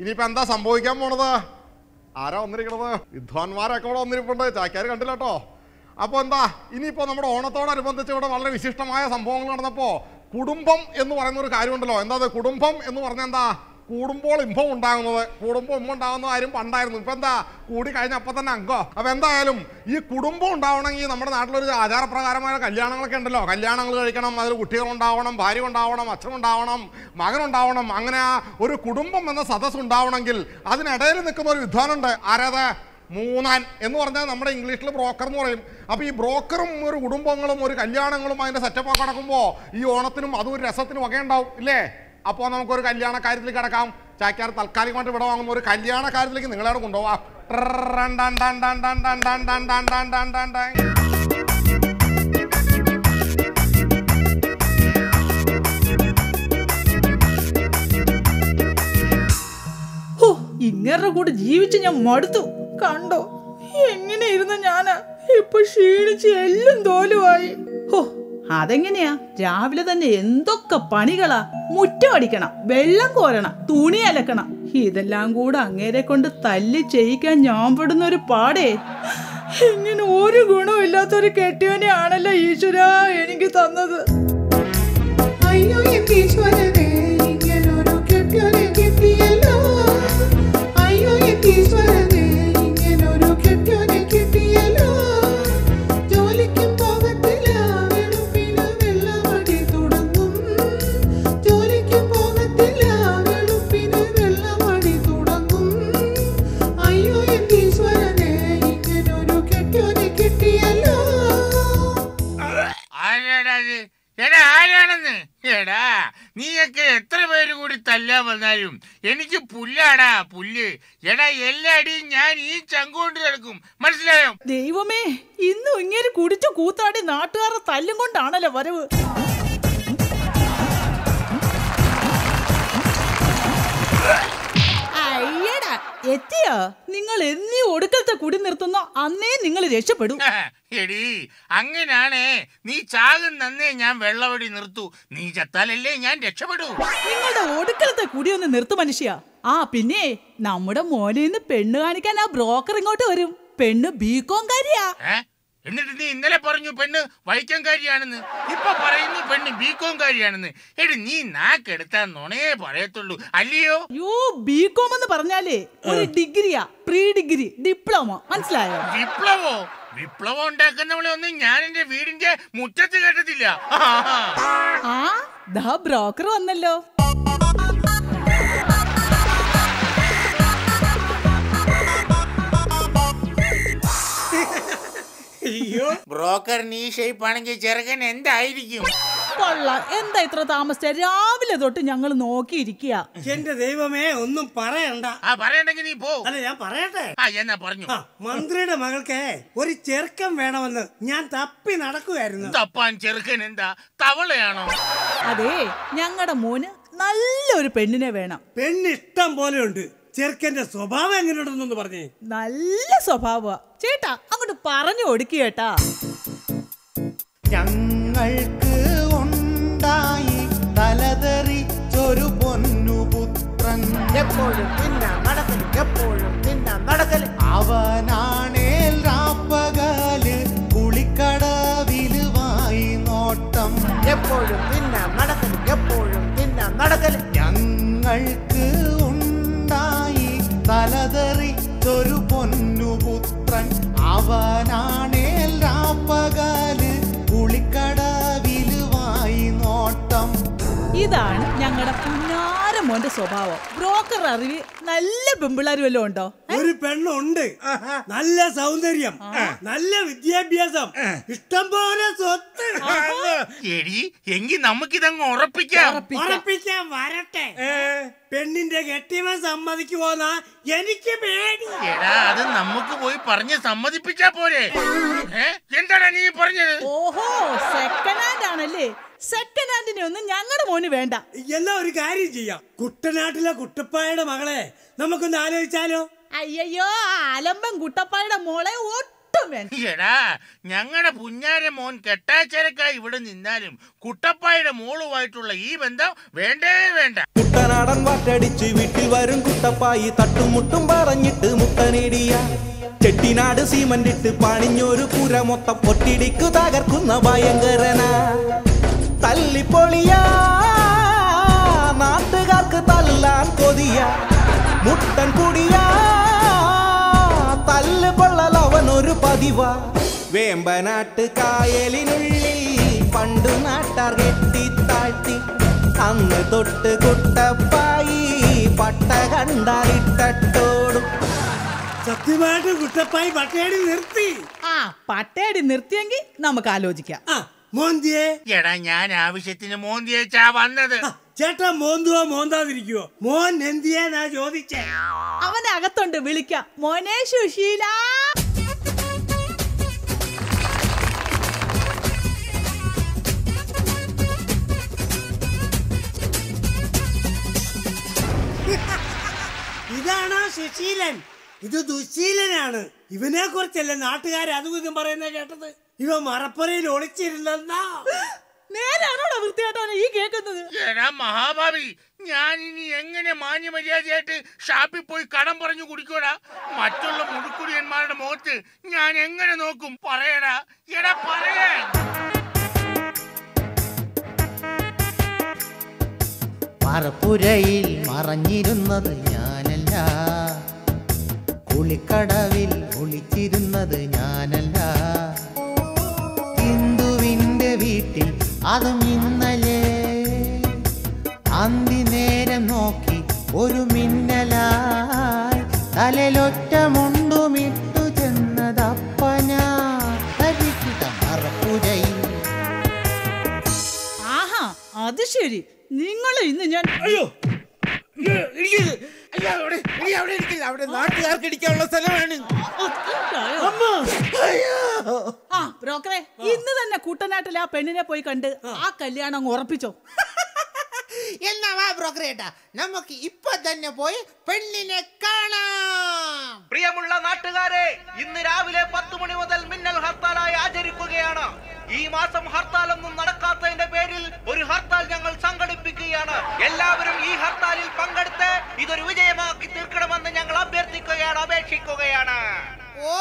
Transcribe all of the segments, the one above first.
ഇനിയിപ്പോ എന്താ സംഭവിക്കാൻ പോണത്? ആരാ വന്നിരിക്കണത്? വിദ്വാൻമാരൊക്കെ ഇവിടെ വന്നിരിപ്പുണ്ട്. ചാക്കാർ കണ്ടില്ല കേട്ടോ. അപ്പോൾ എന്താ ഇനിയിപ്പോൾ നമ്മുടെ ഓണത്തോടനുബന്ധിച്ച് ഇവിടെ വളരെ വിശിഷ്ടമായ സംഭവങ്ങൾ നടന്നപ്പോൾ കുടുംബം എന്ന് പറയുന്ന ഒരു കാര്യമുണ്ടല്ലോ. എന്താ കുടുംബം എന്ന് പറഞ്ഞാൽ എന്താ? കൂടുമ്പോൾ ഇമ്പം ഉണ്ടാകുന്നത് കൂടുമ്പോൾ ഇമ്പം ഉണ്ടാകുന്ന ആരും പണ്ടായിരുന്നു. ഇപ്പം എന്താ? കൂടി കഴിഞ്ഞ അപ്പം തന്നെ അങ്കോ അപ്പം എന്തായാലും ഈ കുടുംബം ഉണ്ടാവണമെങ്കിൽ നമ്മുടെ നാട്ടിലൊരു ആചാരപ്രകാരമായ കല്യാണങ്ങളൊക്കെ ഉണ്ടല്ലോ. കല്യാണങ്ങൾ കഴിക്കണം അതിൽ കുട്ടികൾ ഉണ്ടാവണം ഭാര്യ ഉണ്ടാവണം അച്ഛൻ ഉണ്ടാവണം മകൻ ഉണ്ടാവണം അങ്ങനെ ഒരു കുടുംബം എന്ന സദസ് ഉണ്ടാവണമെങ്കിൽ അതിനിടയിൽ നിൽക്കുന്ന ഒരു വിധാനുണ്ട് ആരാത്? മൂന്നാൻ എന്ന് പറഞ്ഞാൽ നമ്മുടെ ഇംഗ്ലീഷിൽ ബ്രോക്കർ എന്ന് പറയും. അപ്പോൾ ഈ ബ്രോക്കറും ഒരു കുടുംബങ്ങളും ഒരു കല്യാണങ്ങളും അതിന്റെ സെറ്റപ്പൊക്കെ നടക്കുമ്പോൾ ഈ ഓണത്തിനും അതും ഒരു രസത്തിനും ഒക്കെ ഉണ്ടാവും ഇല്ലേ? അപ്പോൾ നമുക്കൊരു കല്യാണ കാര്യത്തിൽ കിടക്കാം ചായക്കാർ തൽക്കാലികമായിട്ട് ഇവിടെ വാങ്ങുന്ന ഒരു കല്യാണ കാര്യത്തിലേക്ക് നിങ്ങളവിടെ കൊണ്ടുപോവാം ഇങ്ങേരുടെ കൂടെ ജീവിച്ച് ഞാൻ മടുത്തു കണ്ടോ എങ്ങനെ ഇരുന്ന ഞാൻ ഇപ്പൊ ക്ഷീണിച്ച് എല്ലാം തോലുവായി ഹോ അതെങ്ങനെയാ രാവിലെ തന്നെ എന്തൊക്കെ പണികളാ മുറ്റം അടിക്കണം വെള്ളം കോരണം തുണി അലക്കണം. ഇതെല്ലാം കൂടെ അങ്ങേരെ കൊണ്ട് തല്ലി ചെയ്യിക്കാൻ ഞാൻ പെടുന്ന ഒരു പാടേ. ഇങ്ങനെ ഒരു ഗുണവും ഇല്ലാത്തൊരു കെട്ടിയവനെ ആണല്ലോ ഈശ്വര എനിക്ക് തന്നത്. അയ്യോ ഈശ്വരനെ. അത് എടാ ആരാണെന്ന്? എടാ നീയൊക്കെ എത്ര പേര് കൂടി തല്ലാൻ വന്നാലും? എനിക്ക് പുല്ലാടാ പുല്ല്. എടാ എല്ലാ അടിയും ഞാൻ ഈ ചങ്കൊണ്ട് കിടക്കും. മനസ്സിലായോ? ദൈവമേ ഇന്നും ഇങ്ങനെ കുടിച്ചു കൂത്താടി നാട്ടുകാരുടെ തല്ലും കൊണ്ടാണല്ലോ വരവ്. അയ്യടാ എത്തിയോ? നിങ്ങൾ എന്നീ ഒടുക്കത്തെ കുടി നിർത്തുന്നോ? അന്നേ നിങ്ങൾ രക്ഷപ്പെടും. എടി അങ്ങനാണേ. നീ ചാകുന്നേ ഞാൻ വെള്ളവടി നിർത്തു. നീ ചത്താലല്ലേ ഞാൻ രക്ഷപ്പെടൂ. നിങ്ങളുടെ ഒടുക്കലത്തെ കുടി ഒന്ന് നിർത്തു മനുഷ്യ. ആ പിന്നെ നമ്മുടെ മോനെ നിന്ന് പെണ്ണ് കാണിക്കാൻ ആ ബ്രോക്കർ ഇങ്ങോട്ട് വരും. പെണ്ണ് ബീകോംകാരിയാ ഏ? എന്നിട്ട് നീ ഇന്നലെ പറഞ്ഞു പെണ്ണ് വൈക്കംകാരിയാണെന്ന്. ഇപ്പൊ പറയുന്നു പെണ്ണ് ബീക്കോംകാരിയാണെന്ന് എടി നീ നാക്കെടുത്താൽ നുണയെ പറയത്തുള്ളൂ. അല്ലയോ? യോ ബികോം എന്ന് പറഞ്ഞാലേ ഒരു ഡിഗ്രിയാ പ്രീ ഡിഗ്രി ഡിപ്ലോമ. മനസ്സിലായോ? ഡിപ്ലോമോ വിപ്ലവം ഉണ്ടാക്കുന്നവളെ ഒന്നും ഞാൻ എന്റെ വീടിന്റെ മുറ്റത്ത് കേട്ടതില്ല. ആ ദാ ബ്രോക്കർ വന്നല്ലോ. ഷേപ്പ് ആണെങ്കിൽ ചെറുക്കൻ എന്തായിരിക്കും? കൊള്ളാം. എന്താ ഇത്ര താമസിച്ച? രാവിലെ തൊട്ട് ഞങ്ങൾ നോക്കിയിരിക്കുക എന്റെ ദൈവമേ ഒന്നും പറയണ്ട. ആ പറയണ്ടെങ്കിൽ നീ പോ. അല്ല ഞാൻ പറയട്ടെ? ആ എന്നാ പറഞ്ഞു. ആ മന്ത്രിയുടെ മകൾക്ക് ഒരു ചെറുക്കം വേണമെന്ന് ഞാൻ തപ്പി നടക്കുമായിരുന്നു തപ്പാൻ ചെറുക്കൻ എന്താ? തവളയാണോ? അതെ ഞങ്ങളുടെ മോന് നല്ലൊരു പെണ്ണിനെ വേണം. പെണ്ണിഷ്ടം പോലെ ഉണ്ട്. ചെറുക്കന്റെ സ്വഭാവം എങ്ങനെയുണ്ടെന്നൊന്ന് പറഞ്ഞേ. നല്ല സ്വഭാവ ചേട്ടാ അങ്ങോട്ട് പറഞ്ഞു കൊടുക്കേട്ടാ ഞങ്ങൾക്ക് ഉണ്ടായി തലതെറിച്ചൊരു പൊന്നുപുത്രൻ. എപ്പോഴും ഇതാണ് ഞങ്ങളുടെ പുന്നാര മോന്റെ സ്വഭാവം. ബ്രോക്കർ അറിവ് നല്ല പെമ്പിള്ളാരും വല്ലതും ഉണ്ടോ? ഒരു പെണ്ണുണ്ട്. നല്ല സൗന്ദര്യം നല്ല വിദ്യാഭ്യാസം ഇഷ്ടം പോലെ സ്വത്ത്. എടി എങ്കിൽ നമുക്കിതങ്ങ് ഉറപ്പിക്കാം. ഉറപ്പിക്കാൻ വരട്ടെ. പെണ്ണിന്റെ കെട്ടിയവൻ സമ്മതിക്കുമോന്നാ എനിക്ക് പേടി. എടാ അത് നമുക്ക് പോയി പറഞ്ഞ് സമ്മതിപ്പിച്ചാ പോരെ. എന്താണ് നീ പറഞ്ഞത്? ഓഹോ സെക്കൻഡ് ഹാൻഡ് ആണല്ലേ. സെക്കൻഡ് ഹാൻഡിനെ ഒന്നും ഞങ്ങളുടെ മോന് വേണ്ട. എന്നാ ഒരു കാര്യം ചെയ്യാം. കുട്ടനാട്ടിലെ കുട്ടപ്പായുടെ മകളെ നമുക്കൊന്ന് ആലോചിച്ചാലോ? അയ്യോ അലമ്പം കുട്ടപ്പായുടെ മോളെ ഒട്ടും ഒട്ടും വേണ്ട. എടാ ഞങ്ങളുടെ പുഞ്ഞാര മോൻ കെട്ടാച്ചരക്കായി ഇവിടെ നിന്നാലും കുട്ടപ്പായുടെ മോളുമായിട്ടുള്ള ഈ ബന്ധം വേണ്ടേ വേണ്ട. കുട്ടനാടൻ വാട്ടടിച്ച് വീട്ടിൽ വരും കുട്ടപ്പായി തട്ടുമുട്ടും പറഞ്ഞിട്ട് മുട്ടനേടിയ. ചെട്ടിനാട് സീമന്റിട്ട് പണിഞ്ഞൊരു പുര മൊത്തം പൊട്ടിടിക്കു തകർക്കുന്ന ഭയങ്കരന. തല്ലിപ്പൊളിയാ നാട്ടുകാർക്ക് തല്ലാൻ കൊതിയ. മുട്ടൻ പതിവ. വേമ്പനാട്ട് കായലിനുള്ളിൽ പണ്ടു നാട്ടാർ കെട്ടി താഴ്ത്തി. അന്ന് തൊട്ട് കുട്ടപ്പായി പട്ട കണ്ടാലിട്ടോടും സത്യമായിട്ട് കുട്ടപ്പായി പട്ടേടി നിർത്തി. ആ പട്ടേടി നിർത്തിയെങ്കിൽ നമുക്ക് ആലോചിക്കാം. മോന്തിയെ. എടാ ഞാൻ ആവശ്യത്തിന് മോന്തിയേച്ചാ വന്നത്. ചേട്ടാ മോന്തുവോ മോന്താതിരിക്കുവോ? മോൻ എന്തിയാ ചോദിച്ചേ. അവനകത്തുണ്ട് വിളിക്കാം. മോനെ സുശീല. ഇതാണോ സുശീലൻ? ഇത് ദുശീലനാണ്. ഇവനെ കുറിച്ചല്ലേ നാട്ടുകാർ അതും ഇതും പറയുന്ന കേട്ടത്? ഇവ മറപ്പുറയിൽ ഒളിച്ചിരുന്നെന്നാ. നേരാണോടാ വൃത്തിയായിട്ടാണ് ഈ കേൾക്കുന്നത്? എടാ മഹാഭാവി ഞാൻ ഇനി എങ്ങനെ മാന്യമര്യാദയായിട്ട് ഷാപ്പിൽ പോയി കടം പറഞ്ഞു കുടിക്കോടാ മറ്റുള്ള മുടുക്കുടിയന്മാരുടെ മുഖത്ത് ഞാൻ എങ്ങനെ നോക്കും? പറയടാ. എടാ പറയാൻ മറപ്പുരയിൽ മറഞ്ഞിരുന്നത് ഞാനല്ല. കുളിക്കടവിൽ ഒളിച്ചിരുന്നത് ഞാനല്ല. ഹിന്ദുവിന്റെ വീട്ടിൽ അതും ഇന്നലെ. അന്തി നേരം നോക്കി ഒരു മിന്നലായി. തലയിലൊറ്റ ഞാൻ അയ്യോ. അവിടെ നാട്ടുകാർക്ക് ഇടിക്കാനുള്ള സ്ഥലമാണ്. ആ ബ്രോക്കറെ ഇന്ന് തന്നെ കുട്ടനാട്ടിൽ ആ പെണ്ണിനെ പോയി കണ്ട് ആ. കല്യാണം അങ്ങ് ഉറപ്പിച്ചോ? എന്നാ വാ ബ്രോക്കറേട്ടാ നമുക്ക് ഇപ്പൊ തന്നെ പോയി പെണ്ണിനെ കാണാം. പ്രിയമുള്ള നാട്ടുകാരെ ഇന്ന് രാവിലെ പത്ത് മണി മുതൽ മിന്നൽ ഹർത്താലായി ആചരിക്കുകയാണ്. ഈ മാസം ഹർത്താലൊന്നും നടക്കാത്തതിന്റെ പേരിൽ ഒരു ഹർത്താൽ ഞങ്ങൾ സംഘടിപ്പിക്കുകയാണ്. എല്ലാവരും ഈ ഹർത്താലിൽ പങ്കെടുത്ത് ഇതൊരു വിജയമാക്കി തീർക്കണമെന്ന് ഞങ്ങൾ അഭ്യർത്ഥിക്കുകയാണ് അപേക്ഷിക്കുകയാണ്. ഓ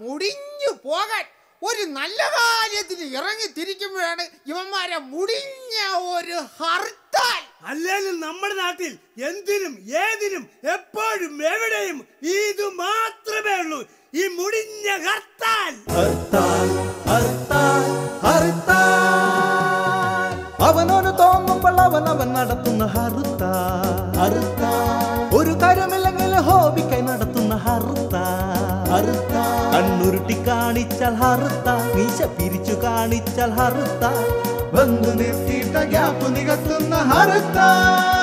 മുടിഞ്ഞു പോകാൻ. ഒരു നല്ല കാര്യത്തിന് ഇറങ്ങി തിരിക്കുമ്പോഴാണ് ഇവന്മാരെ മുടിഞ്ഞ ഒരു ഹർത്താൽ. അല്ലെങ്കിൽ നമ്മുടെ നാട്ടിൽ എന്തിനും ഏതിനും എപ്പോഴും എവിടെയും ഇത് മാത്രമേ ഉള്ളൂ. ഈ മുടിഞ്ഞ ഹർത്താൽ. ഹർത്താൽ അവനോന് തോന്നുമ്പോൾ അവൻ അവൻ നടത്തുന്ന ഹർത്താൽ. ഹർത്താൽ. ഒരു കാര്യമില്ലെങ്കിൽ ഹോബിക്കായി നടത്തുന്ന ഹർത്താൽ. ഹർത്താൽ. കണ്ണുരുട്ടി കാണിച്ചാൽ ഹർത്താൽ. മീശ പിരിച്ചു കാണിച്ചാൽ ഹർത്താൽ. വന്നു നിർത്തിയിട്ട ഗ്യാപ്പ് നികത്തുന്ന ഹർത്താൽ.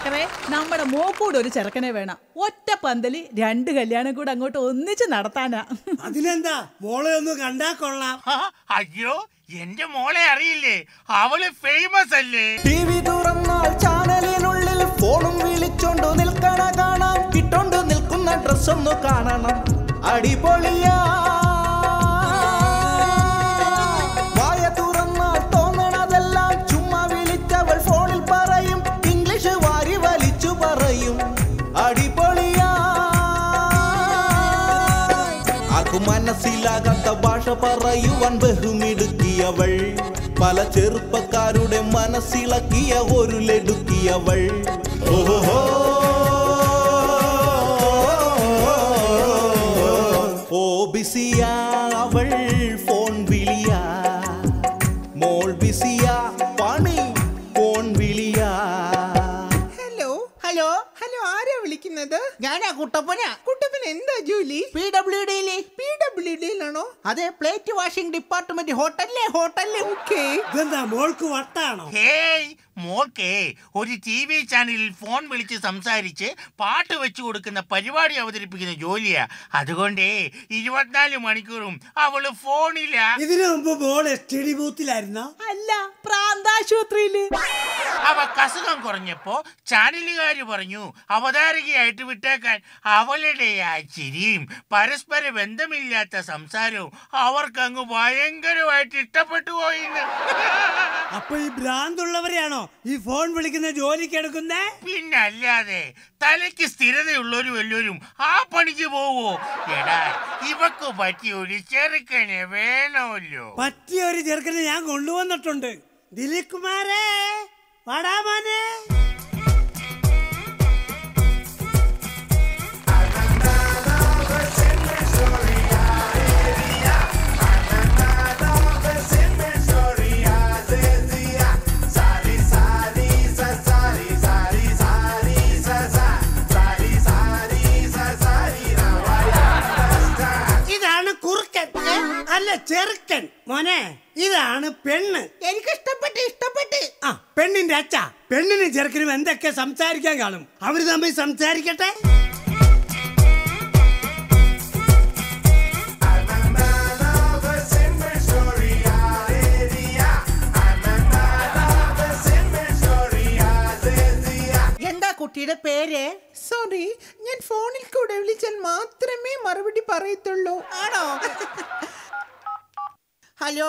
ബ്രോക്കറെ നമ്മുടെ മോക്കൂടെ ഒരു ചെറുക്കനെ വേണം. ഒറ്റ പന്തലി രണ്ട് കല്യാണം കൂടെ അങ്ങോട്ട് ഒന്നിച്ച് നടത്താനാ. അതിനെന്താ? മോളെ ഒന്ന് കണ്ടാ കൊള്ളാം. അയ്യോ എന്റെ മോളെ അറിയില്ലേ? അവൾ ഫേമസ് അല്ലേ? ടി വി തുറന്നാൽ ചാനലിനുള്ളിൽ ഫോണും വിളിച്ചോണ്ട് നിൽക്കണ കാണാം. കിട്ടോണ്ട് നിൽക്കുന്ന ഡ്രസ്സൊന്നു ഒന്ന് കാണണം. അടിപൊളിയാ. മനസ്സിലാകാത്ത ഭാഷ പറയുവാൻ ബഹുമിടുക്കിയവൾ പല ചെറുപ്പക്കാരുടെ മനസ്സിളക്കിയ ഒരു ലടുക്കിയവൾ ഓഹോ ഓ ബിസിയാ അതെ പ്ലേറ്റ് വാഷിംഗ് ഡിപ്പാർട്ട്മെന്റ് ഹോട്ടലിലെ ഹോട്ടലിലെ ഓക്കേ. ഇതെന്താ മോൾക്ക് വട്ടാണോ? ഹേയ് മോൾക്കേ ഒരു ടി വി ചാനലിൽ ഫോൺ വിളിച്ച് സംസാരിച്ച് പാട്ട് വെച്ചു കൊടുക്കുന്ന പരിപാടി അവതരിപ്പിക്കുന്ന ജോലിയാ. അതുകൊണ്ടേ ഇരുപത്തിനാല് മണിക്കൂറും അവൾ ഫോണില്ല ഇതിനു മുമ്പ് മോൾ എസ് ഡി ബൂത്തിലായിരുന്നോ? അല്ല പ്രാന്താശുപത്രിയിൽ. അവ കസുഖം കുറഞ്ഞപ്പോ ചാനലുകാര് പറഞ്ഞു അവതാരകയായിട്ട് വിട്ടേക്കാൻ അവളുടെ ആ ചിരിയും പരസ്പര ബന്ധമില്ലാത്ത സംസാരവും അവർക്കങ്ങ് ഭയങ്കരമായിട്ട് ഇഷ്ടപ്പെട്ടു പോയിന്ന്. അപ്പൊ ഈ ഭ്രാന്തുള്ളവരെയാണോ? ഈ ഫോൺ വിളിക്കുന്ന ജോലിക്ക് എടുക്കുന്നേ? പിന്നല്ലാതെ തലയ്ക്ക് സ്ഥിരതയുള്ളൊരു വല്ലവരും ആ പണിക്ക് പോവോ? എടാ ഇവക്ക് പറ്റിയ ഒരു ചെറുക്കനെ വേണമല്ലോ. പറ്റിയ ഒരു ചെറുക്കനെ ഞാൻ കൊണ്ടുവന്നിട്ടുണ്ട്. ദിലീപ് കുമാരേ ഇതാണ് ചെറുക്കൻ. മോനെ ഇതാണ് പെണ്ണ്. എനിക്ക് ഇഷ്ടപ്പെട്ട്. ഇഷ്ടപ്പെട്ട് ആ പെണ്ണിന്റെ അച്ഛ. പെണ്ണിനും ചെറുക്കനും എന്തൊക്കെ സംസാരിക്കാൻ കാണും? അവർ തമ്മിൽ സംസാരിക്കട്ടെ? എന്താ കുട്ടിയുടെ പേര്? സോറി ഞാൻ ഫോണിൽ കൂടെ വിളിച്ചാൽ മാത്രമേ മറുപടി പറയത്തുള്ളൂ. ആണോ? ഹലോ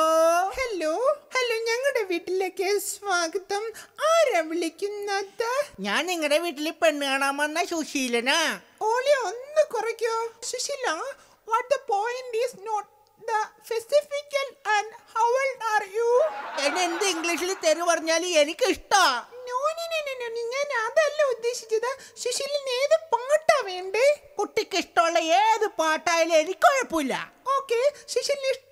ഹലോ ഹലോ ഞങ്ങളുടെ വീട്ടിലേക്ക് സ്വാഗതം. ആരാ വിളിക്കുന്നത്? ഞാൻ നിങ്ങളുടെ വീട്ടിൽ പെണ്ണ് കാണാൻ വന്ന സുശീലനാ. ഓളി ഒന്ന് കുറയ്ക്കോ. Susheela what the point is not the physical and how old are you എന്നെ എന്ത് ഇംഗ്ലീഷിൽ തെരു പറഞ്ഞാൽ എനിക്ക് ഇഷ്ടാ ഞാൻ അതല്ല ഉദ്ദേശിച്ചത്. സുശീലിന് ഏത് പാട്ടാ വേണ്ടേ? കുട്ടിക്ക് ഇഷ്ടമുള്ള ഏത് പാട്ടായാലും എനിക്ക് കുഴപ്പമില്ല. ഓക്കെ സുശീലിന് ഇഷ്ടമുള്ള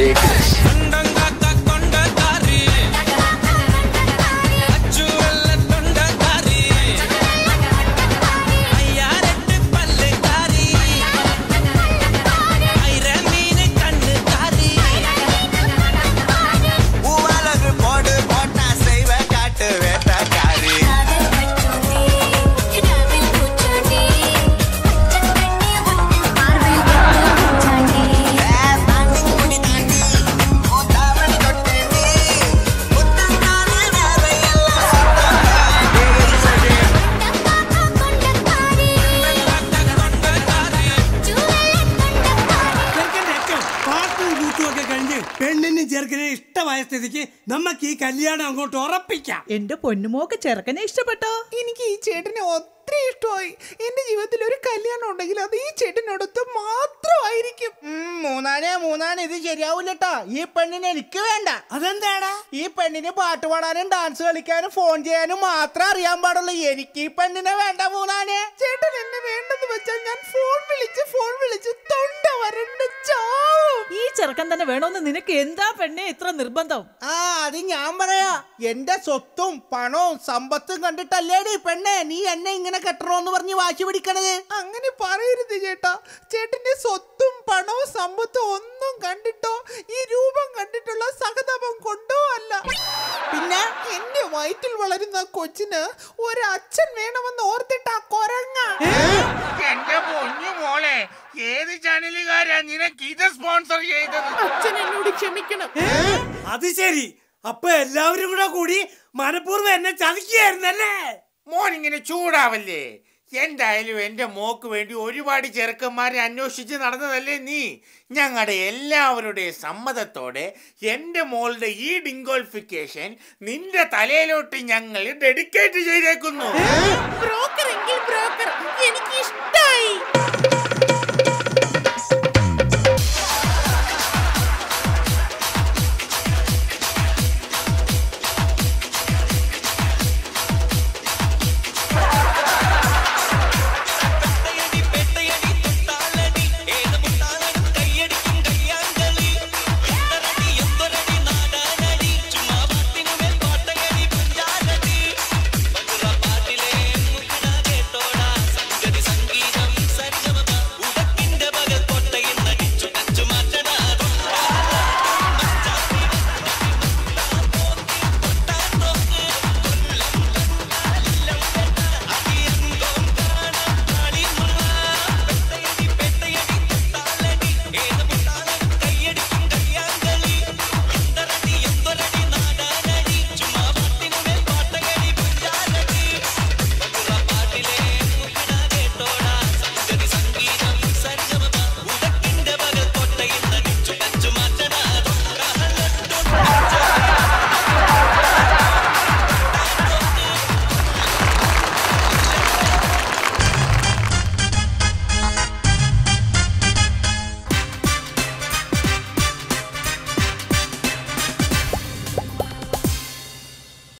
dick. സ്ഥിതിക്ക് നമുക്ക് ഈ കല്യാണം അങ്ങോട്ട് ഉറപ്പിക്കാം. എന്റെ പൊന്നുമോക്ക് ചെറുക്കനെ ഇഷ്ടപ്പെട്ടോ? എനിക്ക് ഈ ചേട്ടനെ ഒത്തിരി ഇഷ്ടമായി. എന്റെ ജീവിതത്തിൽ ഒരു കല്യാണം ഉണ്ടെങ്കിൽ അത് ഈ ചേട്ടനോടൊത്ത് മാത്രമായിരിക്കും. മൂന്നാനെ മൂന്നാനേ ഇത് ശരിയാവൂലട്ടോ. ഈ പെണ്ണിനെ എനിക്ക് വേണ്ട. അതെന്താടാ ഈ പെണ്ണിന് പാട്ട് പാടാനും ഡാൻസ് കളിക്കാനും ഫോൺ ചെയ്യാനും മാത്രം അറിയാൻ പാടുള്ളൂ. എനിക്ക് ഈ പെണ്ണിനെ വേണ്ട മൂന്നാനെ. ചേട്ടൻ എന്നെ വേണ്ടെന്ന് വെച്ചാൽ ചെറുക്കൻ തന്നെ വേണോന്ന് നിനക്ക് എന്താ പെണ്ണെ ഇത്ര നിർബന്ധം? ആ അത് ഞാൻ പറയാ. എന്റെ സ്വത്തും പണവും സമ്പത്തും കണ്ടിട്ടല്ലേടി പെണ്ണെ? നീ എന്നെ ഇങ്ങനെ കെട്ടണോന്ന് പറഞ്ഞ് വാശി പിടിക്കണത്. അങ്ങനെ പറയരുത് ചേട്ടാ. ചേട്ടന്റെ സ്വത്തും പണവും സമ്പത്തും ഒന്നും കണ്ടിട്ടോ ഈ രൂപം കണ്ടിട്ടുള്ള സഹതാപം കൊണ്ടോ അല്ല. പിന്നെ എന്റെ വയറ്റിൽ വളരുന്ന കൊച്ചിന് ഒരു അച്ഛൻ വേണമെന്ന് ഓർത്തിട്ടാ കൊരങ്ങ. പൊന്നു മോളെ. ഏത് ചാനലുകാരാ നിനക്ക് ഇത് സ്പോൺസർ ചെയ്തത്? അച്ഛൻ എന്നോട് ക്ഷമിക്കണം. അത് ശരി. അപ്പൊ എല്ലാവരും കൂടെ കൂടി മനഃപൂർവം എന്നെ ചതിക്കുകയായിരുന്നല്ലേ? മോൻ ഇങ്ങനെ ചൂടാവല്ലേ? എന്തായാലും എന്റെ മോക്ക് വേണ്ടി ഒരുപാട് ചെറുക്കന്മാരെ അന്വേഷിച്ച് നടന്നതല്ലേ നീ? ഞങ്ങളുടെ എല്ലാവരുടെയും സമ്മതത്തോടെ എന്റെ മോളുടെ ഈ ഡിങ്കോൾഫിക്കേഷൻ നിന്റെ തലയിലോട്ട് ഞങ്ങൾ ഡെഡിക്കേറ്റ് ചെയ്തേക്കുന്നു. ബ്രോക്കർ